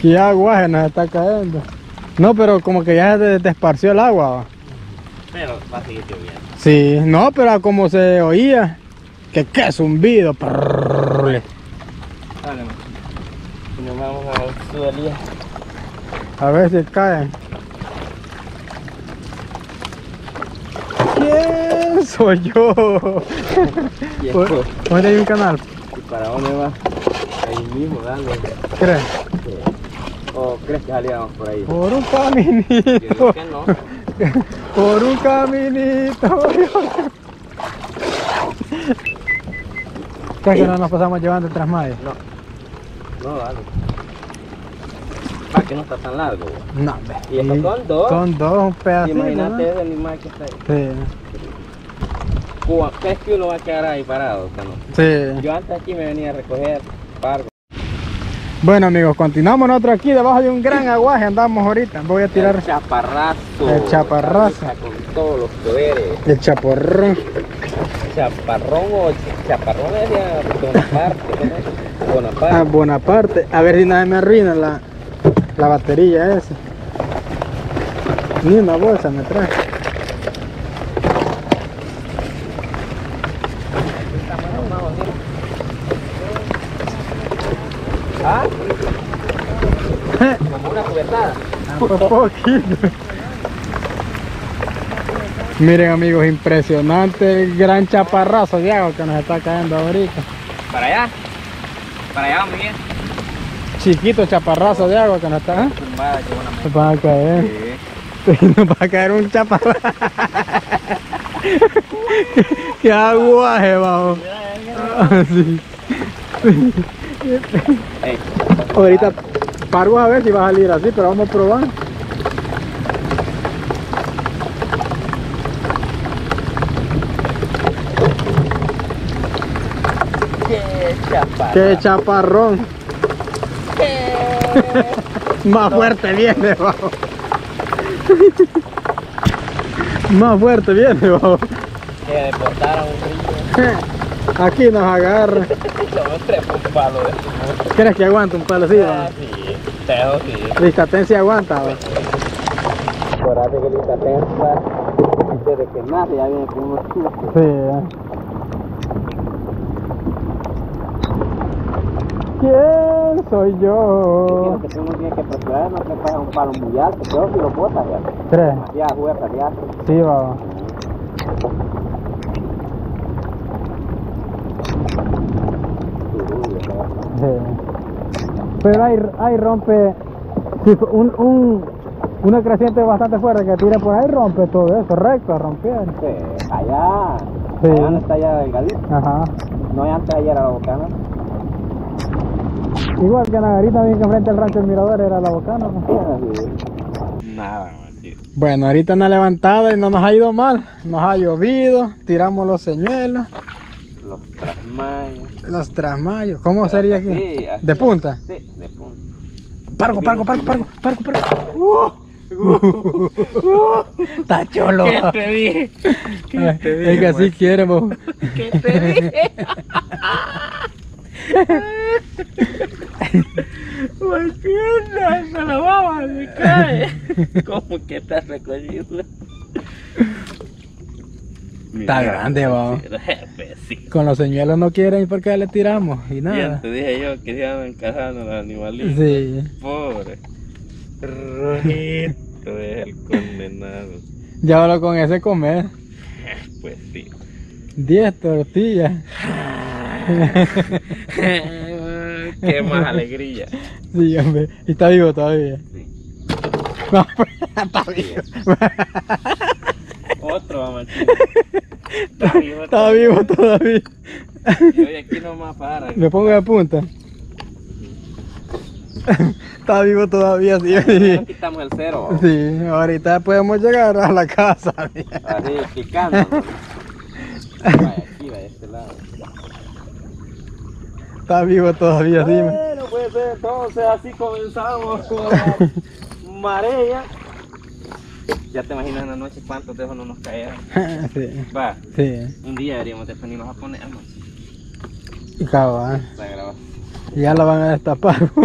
Qué agua nos está cayendo. No, pero como que ya se desparció el agua. ¿va? Pero va a seguir lloviendo. Sí, no, pero como se oía, que qué zumbido. Dale, nos vamos a Sudalía. A ver si caen. ¿Quién soy yo? Y, ¿Por- después, ¿Dónde hay un canal? ¿y para dónde va? Ahí mismo, dale. ¿Crees? ¿O crees que salíamos por ahí? Por un Yo caminito. digo que no. Por un caminito. ¿Crees que no nos pasamos llevando el trasmayo? No. No, dale. Ah, que no está tan largo. güey. No, hombre. Y estos son dos. Son dos, un pedacito. Imagínate ¿no? ese animal que está ahí. Sí, Cuba, ¿Crees que uno va a quedar ahí parado? o no? sí. Yo antes aquí me venía a recoger pargo. Bueno amigos, continuamos nosotros aquí debajo de un gran aguaje, andamos ahorita. Voy a tirar El chaparrazo. El chaparrazo. Con todos los poderes. el chaporrón. Chaparrón o ch- chaparrón es Bonaparte. ¿cómo es? Bonaparte. Ah, Bonaparte. A ver si nadie me arruina la, la batería esa. Ni una bolsa me trae. ¿Ah? Como una cubetada. Por poquito. Miren amigos, impresionante el gran chaparrazo de agua que nos está cayendo ahorita. Para allá. Para allá, muy bien. Chiquito chaparrazo de agua que nos está. ¿eh? Nos va a caer. Sí. Nos va a caer un chaparrazo. Qué aguaje, vamos. Ah, Ahorita paro a ver si va a salir así, pero vamos a probar. qué chaparra. Qué chaparrón. Más fuerte viene, vamos. Más fuerte viene, vamos. Que deportaron un río. Aquí nos agarra. Somos tres un palo de. ¿Crees que aguanta un palo así? Ah, vamos? sí. Pero sí. Aguanta. vamos. Acordate que el Itatensa, desde que nace ya viene con unos chicos. Sí. eh. ¿Quién soy yo? Lo que uno tiene que procurar no se pasa un palo muy alto, pero si lo botas ya. ¿Crees? Ya fuerza, ya. Sí, vamos. Sí. Pero ahí, ahí rompe, un, un, una creciente bastante fuerte que tira por ahí rompe todo eso, recto, romper. Sí, allá, Sí. allá no está allá delgadito. Ajá. No es antes ayer a la bocana. Igual que Nagarita, bien que enfrente al rancho del Mirador era la bocana. ¿no? Nada, maldito. Bueno, ahorita una levantada y no nos ha ido mal. Nos ha llovido, tiramos los señuelos, Los trasmayos. los trasmayos. ¿Cómo sería aquí? Sí, así. ¿De punta? Sí, de punta. Pargo, pargo, pargo, pargo, pargo, pargo. Está cholo. ¿Qué te dije? ¿Qué te dije? Es que así quiere, mo. ¿Qué te dije? Pues pierna, se la baba me cae. ¿Cómo que estás recogiendo? Está grande, va. Sí. Con los señuelos no quieren porque le tiramos y Ya nada. te dije yo que iban encajando los animalitos. Sí. Pobre. Rojito es el condenado. Ya hablo con ese comer. Pues sí. 10 tortillas. Qué más alegría. Sí, hombre. Y está vivo todavía. Sí. No, está vivo. Otro amachito. Está vivo. Está vivo todavía. Y hoy aquí nomás para. Me pongo de punta. Está vivo todavía, sí. Aquí quitamos el cero. Sí, ahorita podemos llegar a la casa. Así, picando. Vaya aquí, vaya este lado. Está vivo todavía, sí. Bueno, pues entonces así comenzamos con la marea. Ya te imaginas en la noche cuántos de esos no nos cayeron. Sí, Va, sí. un día deberíamos de venirnos a poner, man. Y cabal. Ya la van a destapar.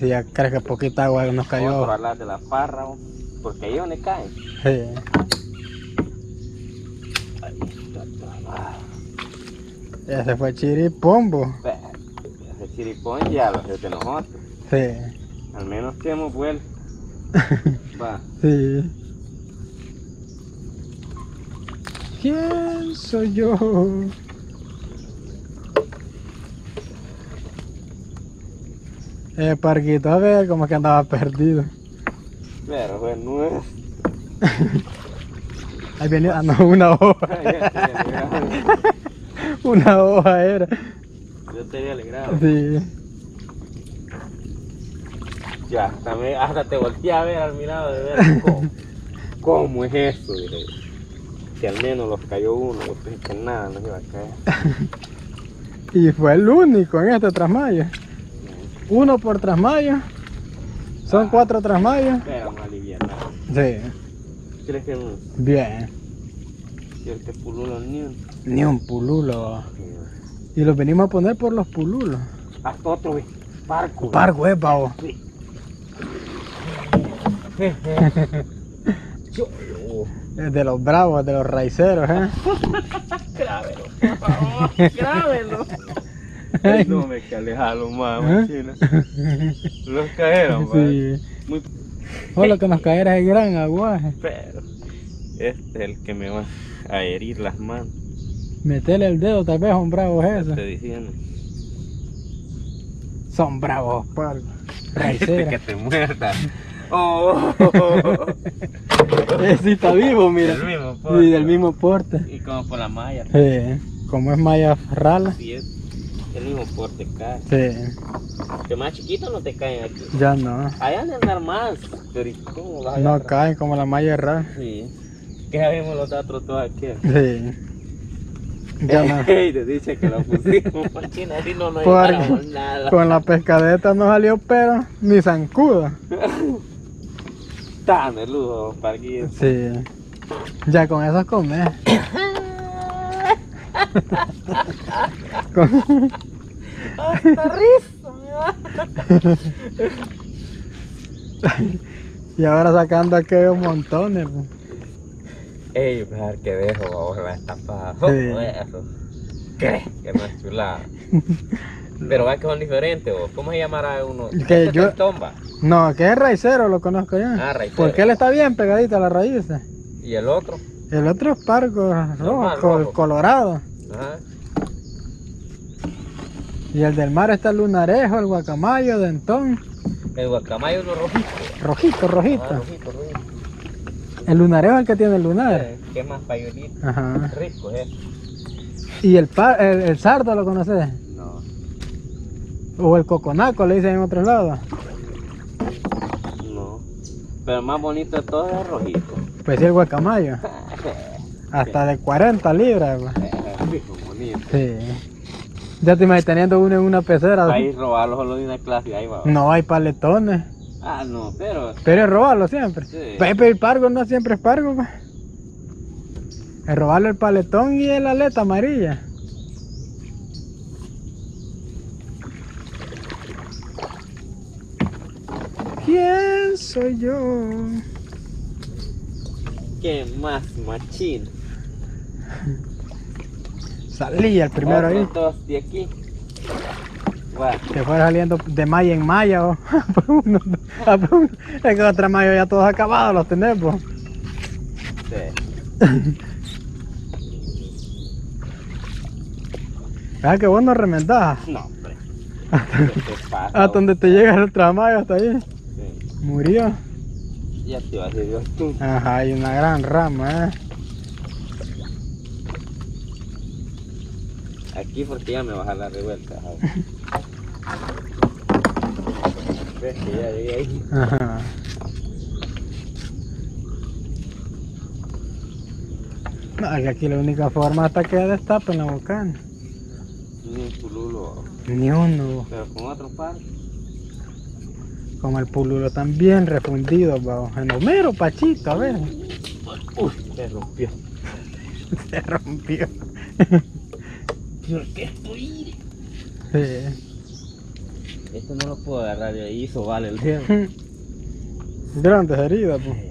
Si ya crees que poquita agua nos Vamos cayó. por hablar de la parra, porque ahí donde caen. Sí. Ya se fue chiripombo. Ese chiripón ya lo de nosotros. Sí. Al menos que hemos vuelto. Va. Sí. ¿Quién soy yo? El parquito, a ver, como que andaba perdido. Pero fue nuevo. Ahí venía, ah, no, una hoja. Una hoja era. Yo había alegrado. Sí. Ya, hasta, me- hasta te volteé a ver al mirado de ver cómo, cómo es eso. Dije. Si al menos los cayó uno, yo pensé que nada nos iba a caer. Y fue el único en este trasmayo. Uno por trasmayo. Son cuatro trasmayos. Pero no aliviana. Sí. ¿Crees que no? Bien. Si el que pulula ni un. Ni un pululo. Y los venimos a poner por los pululos. Hasta otro, güey. Parco. Pargo, eh, pavo. Sí. Es de los bravos, de los raiceros, eh. Grábelo, por favor. Grábelo. No me que alejarlo más, machina. Los cayeron, va. Sí. Muy Solo que nos cayera el gran aguaje. pero. Este es el que me va a herir las manos. Metele el dedo, tal vez son bravos Te esos. estoy diciendo. Son bravos, pargo. Este que Raiceros. te muerda. Oh. Sí, está vivo, mira. Del mismo Sí, porte. del mismo porte. Y como por la malla. Sí. Como es maya rala. Sí, es el mismo porte cae. Sí. Que más chiquitos no te caen aquí. Ya no. Allá han de andar más. Pero ¿y ¿cómo vas No caen como la malla rala. Sí. Que ya vimos los otros todos aquí. Sí. Ya no. Ey, te dice que lo pusimos por China, así no nos nada. Con la pescadeta no salió pero ni zancudo. Tan meludo, parguillo. Sí. Ya con eso comer. Con- Hasta risa, me va. y ahora sacando aquellos montones. pues. Ey, dejar que dejo, vamos a la estampada. Sí. Oh, eso. ¿Qué? Que no es chulada. Pero va que son diferentes, vos. ¿Cómo se llamará uno? Que Este yo- es tomba. No, que es raicero, lo conozco yo. Ah, raicero. Porque él está bien pegadito a la raíz. ¿Y el otro? El otro es pargo rojo, Normal, col- rojo. colorado. Ajá. Y el del mar está el lunarejo, el guacamayo, dentón. El guacamayo no rojito. Rojito, rojito. Ah, rojito, rojito. El lunarejo es el que tiene el lunar. Eh, ¿Qué más payolito? Ajá. Rico, ¿eh? Y el, pa- el, el sardo, ¿lo conoces? O el coconaco, le dicen en otros lados. No. Pero el más bonito de todo es el rojito. Pues sí, el guacamayo. Hasta de 40 libras. Rico, bonito. Sí. Ya te imaginas teniendo uno en una pecera. Ahí robarlo solo de una clase ahí va. No hay paletones. Ah, no, pero. Pero es robarlo siempre. Sí. Pepe y pargo no siempre es pargo. pues. Es robarle el paletón y el aleta amarilla. ¿Quién soy yo? ¿Qué más, machín? Salí el primero ahí. Dos de aquí. Que fue saliendo de malla en malla. oh. Es que otra malla ya todos acabados los tenemos. sí. Ah, que vos no remendás. No, hombre. ¿Qué te pasa? Hasta donde te llega el tramayo hasta ahí. Murió. Ya te vas a Dios tú. Ajá, hay una gran rama, eh. Aquí porque ya me vas a la revuelta. ¿Ves que ya llegué ahí? Ajá. No, aquí la única forma hasta que destapen la bocana. Ni un pululo. Ni uno. Pero con otro par. Como el pululo también refundido, babo. En Homero, Pachito, a ver. Uy, se rompió. Se rompió. ¿Por qué estoy? Sí. Esto no lo puedo agarrar de ahí, hizo vale el dedo. Grandes heridas, pues.